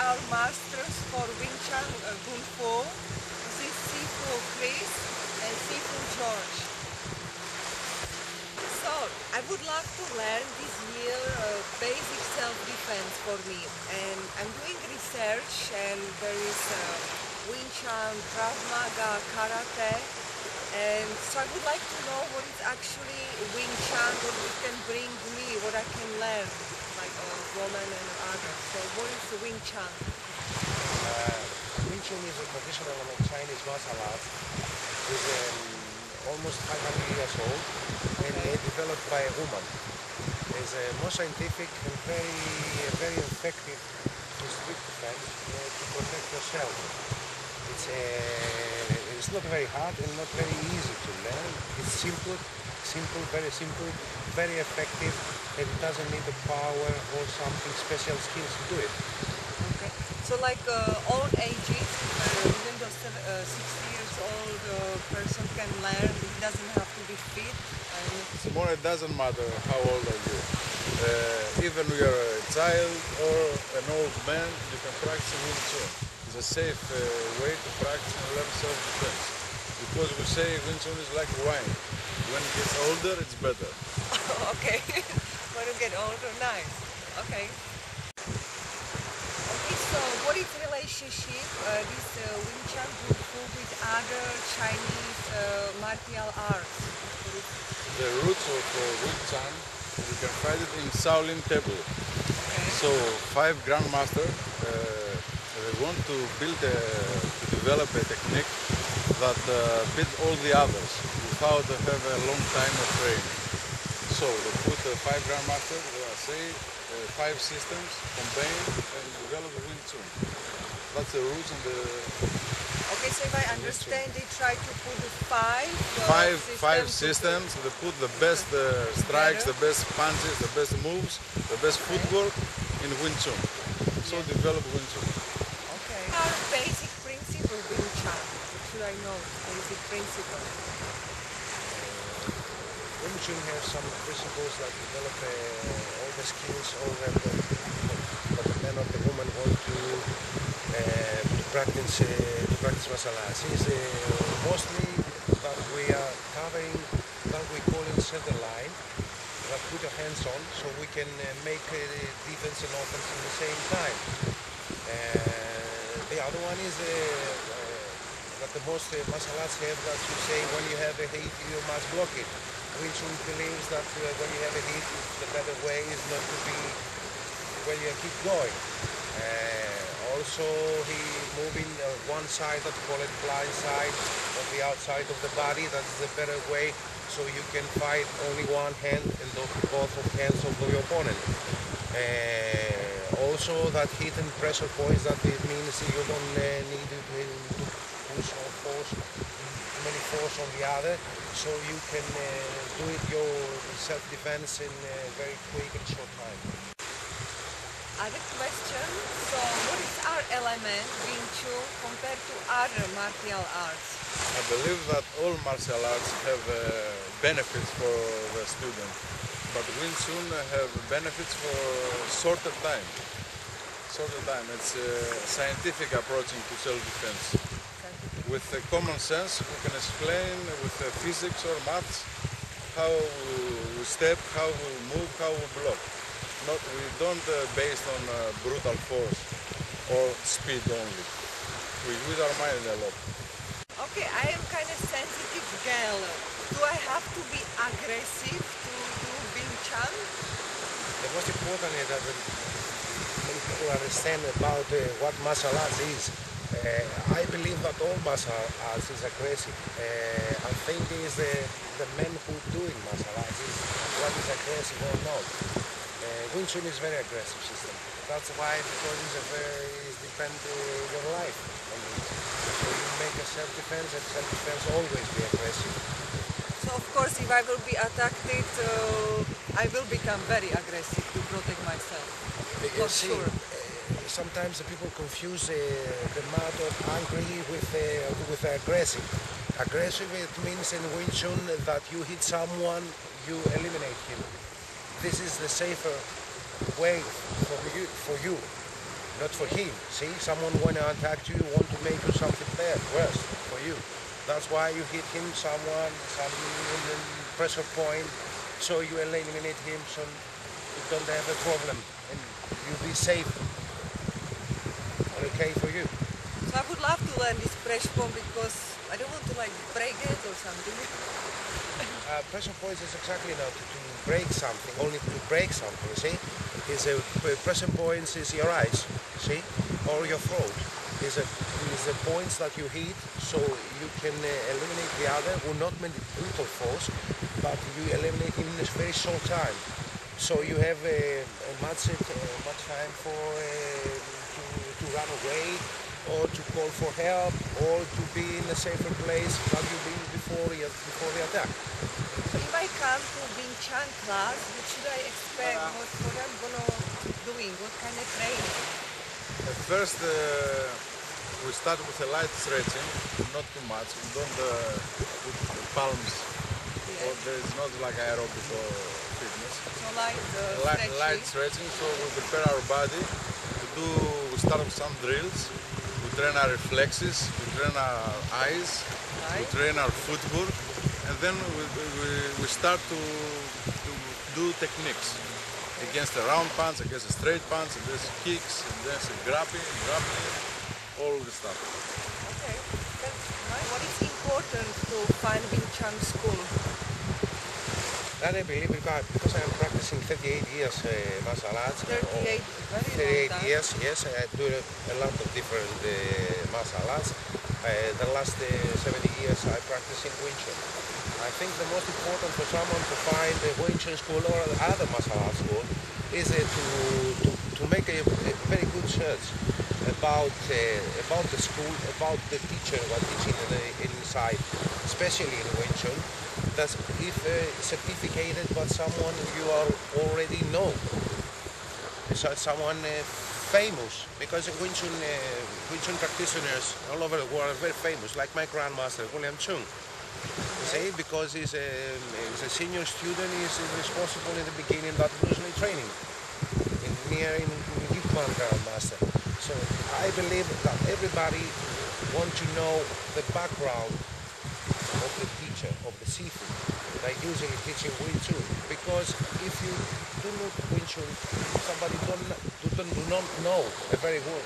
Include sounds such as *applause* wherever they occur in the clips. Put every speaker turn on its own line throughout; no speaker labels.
our masters for Wing Chun uh, Kung Fu. This is Sifu Chris and Sifu George. So, I would love to learn this year uh, basic self-defense for me. And I'm doing research and there is uh, Wing Chun, Krav Maga, Karate. And so I would like to know what is actually Wing Chun, what it can bring me, what I can learn, woman and others. So what is the Wing Chun?
Uh, Wing Chun is a traditional Chinese martial art. It's um, almost 500 years old and developed by a woman. It's uh, more scientific and very, very effective street defense uh, to protect yourself. It's, uh, it's not very hard and not very easy to learn. It's simple, simple, very simple, very effective, and it doesn't need the power or something special skills to do it.
Okay. So like uh, all ages, uh, even though seven, uh, 60 years old uh, person can learn, it doesn't have to be fit. And
Simone, it doesn't matter how old are you. Uh, even you're a child or an old man, you can practice Wing Chun. It's a safe uh, way to practice and learn self-defense. Because we say Wing Chun is like wine. When it gets older, it's better. *laughs*
okay, *laughs* when you get older, nice. Okay. Okay, so what is the relationship uh, this uh, Wing Chun Fu with other Chinese uh, martial arts?
The roots of uh, Wing Chun, you can find it in Shaolin Temple.
Okay.
So five grandmaster, uh, they want to build a, to develop a technique that uh, beat all the others without have a long time of training. So they put uh, five grandmaster, they are say uh, five systems combined and develop Wing Chun. That's the roots and the
Okay, so if I understand, they try to put five uh,
five five
systems
systems. They put the best uh, strikes, the best punches, the best moves, the best footwork in Wing Chun. So
Yeah.
develop Wing Chun.
Okay. Our basic principle Wing Chun? What I know? Basic principles.
Wing Chun has some principles that develop uh, all the skills, all that the, that the man or the woman want to, uh, to practice uh, to practice martial arts. Is uh, mostly that we are covering that we call in center line. That put your hands on, so we can uh, make uh, defense and offense at the same time. Uh, the other one is uh, uh, that the most uh, martial have that you say when you have a hit, you must block it. Wing Chun believes that uh, when you have a hit, the better way is not to be when you keep going. Uh, also, he moving uh, one side, that we call it blind side, on the outside of the body. That's the better way, so you can fight only one hand and not both of hands of your opponent. Uh, also, that hidden pressure points, that it means you don't uh, need to, to push or force many force on the other, so you can uh, do it your self-defense in a very quick and short time.
Other question. So, what is our element Wing Chun compared to other martial arts?
I believe that all martial arts have uh, benefits for the student, but Wing Chun have benefits for shorter time. Shorter time. It's a scientific approaching to self-defense. With uh, common sense, we can explain with uh, physics or maths how we step, how we move, how we block. Not, we don't uh, based on uh, brutal force or speed only. We use our mind a lot.
Okay, I am kind of sensitive girl. Do I have to be aggressive to do Wing Chun?
The most important is that the, many people understand about uh, what martial arts is. I believe that all martial arts is aggressive. Uh, I think is the, the men who doing martial arts is what is aggressive or not. Uh, Wing Chun is very aggressive system. That's why because it's a very it depend uh, your life. So you make a self-defense and self-defense always be aggressive.
So of course, if I will be attacked, uh, I will become very aggressive to protect myself. For sure.
Sometimes the people confuse the mad of angry with uh, with aggressive. Aggressive it means in Wing Chun that you hit someone, you eliminate him. This is the safer way for you. For you. not for him. See, someone want to attack you, want to make you something bad, worse for you. That's why you hit him, someone, some pressure point, so you eliminate him, so you don't have a problem, and you be safe. Okay for you.
So I would love to learn this pressure bomb because I don't want to like break it or something.
Uh, pressure points is exactly not to, to break something, only to break something, see? Is a, pressure points is your eyes, see? Or your throat. Is a is the points that you hit so you can uh, eliminate the other will not mean brutal force, but you eliminate in a very short time. So you have a, a much uh, much time for uh, to, to run away or to call for help or to be in a safer place than you been before the, before the attack.
So if I come to Wing class, what should I expect? What, what I'm gonna doing? What kind of training?
At first, uh, we start with a light stretching, not too much. We don't uh, put the palms, or there is not like aerobic or fitness.
So like the
Light,
stretching.
light stretching, so we prepare our body to do. We start with some drills. We train our reflexes. We train our eyes. We train our footwork, and then we, we, we start to, to do techniques against the round punch, against the straight punch, against kicks, and against a grappling, grappling, all the stuff.
Okay. What is important to find Wing Chun school?
That I believe because, because I'm practicing 38 years uh, martial arts. uh,
38, long
38
time.
years, yes. I do a lot of different uh, martial arts. Uh, the last uh, 70 years I practice in Wing Chun. I think the most important for someone to find a Wing Chun school or other martial arts school is uh, to, to, to make a, a very good search about uh, about the school, about the teacher who are teaching in the, inside, especially in Wing Chun. If uh, certificated by someone you are already know. So someone uh, famous because Wing Chun, uh, Wing Chun practitioners all over the world are very famous, like my grandmaster William Cheung. See, because he's a, he's a senior student, he's responsible in the beginning that Bruce training in near in Yip Man Grandmaster. So I believe that everybody want to know the background of the teacher, of the. They usually teaching Wing Chun because if you do not Wing Chun, somebody don't, do, don't, do not know a very well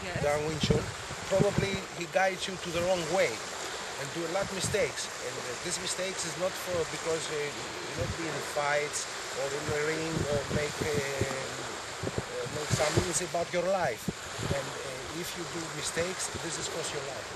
Yes.
done Wing Chun, probably he guides you to the wrong way and do a lot of mistakes. And uh, these mistakes is not for because uh, you not be in fights or in the ring or make uh, uh, make some things about your life. And uh, if you do mistakes, this is cost your life.